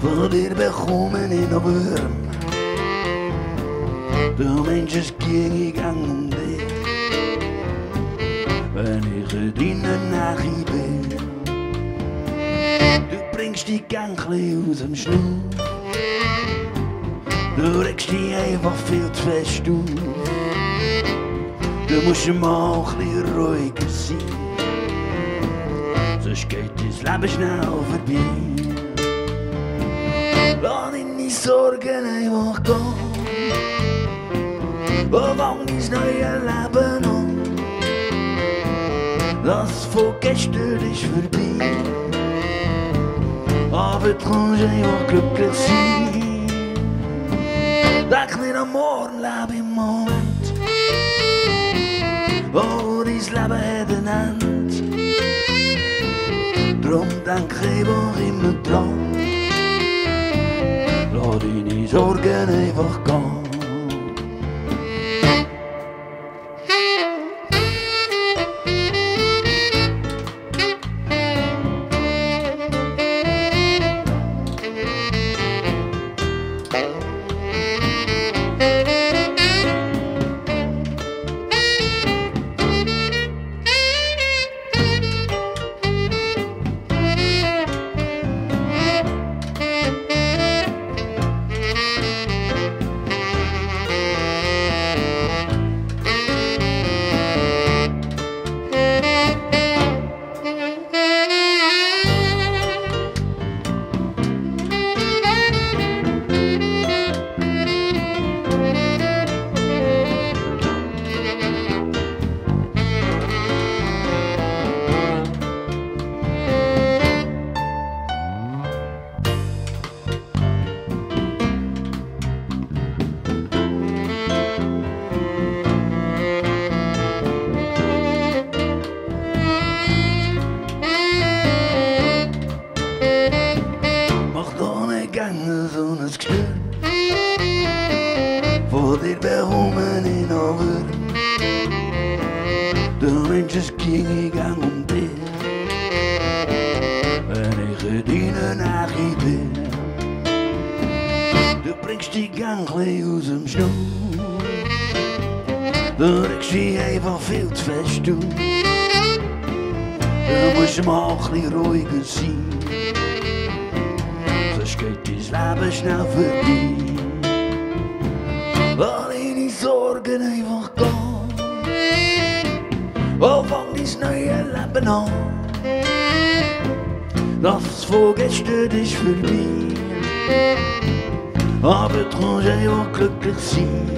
bekommen in der Wurm. Du Mensch, es ging ich gang um dich, wenn ich in deiner Nähe bin. Du bringst die Gänkli aus dem Schnur. Du regst dich einfach viel zu fest auf. Du musst mal ein bisschen ruhiger sein. Sonst geht dein Leben Want in die zorgen hij wordt om. We wonen is neue Leben um. Das von gestern ist vorbei. Aber trotzdem wird glücklich sein. Denk nicht am Morgen, lebe im Moment. Wo dein Leben hat ein Ende. Drum denk ich, wo immer dran. Lodin iz orgen kan Du Mensch, es ging gang um dich. Wenn ich in deiner Nähe bin. Du bringst die Gangli aus dem Schnur. Du regst dich einfach viel zu fest auf. Du musst mal ein bisschen ruhiger sein. Sonst geht dein Leben schnell vorbei. Lass deine Sorgen einfach gehen. Oh, fang dein neues Leben an. Das von gestern ist vorbei. Aber kannst einfach glücklich sein.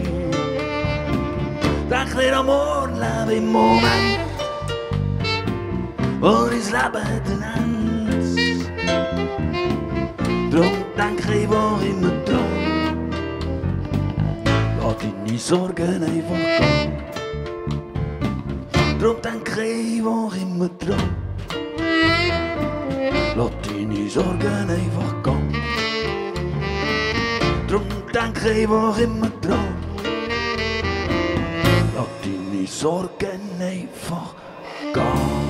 Denk nicht am Morgen, lebe im Moment. Oh, dein Leben hat ein Ende. Drum denk ich einfach immer dran. Lass deine Sorgen einfach gehen. Drum denk ich einfach immer dran. Lass deine Sorgen einfach gehen. Drum denk ich einfach immer dran. Lass deine Sorgen einfach gehen.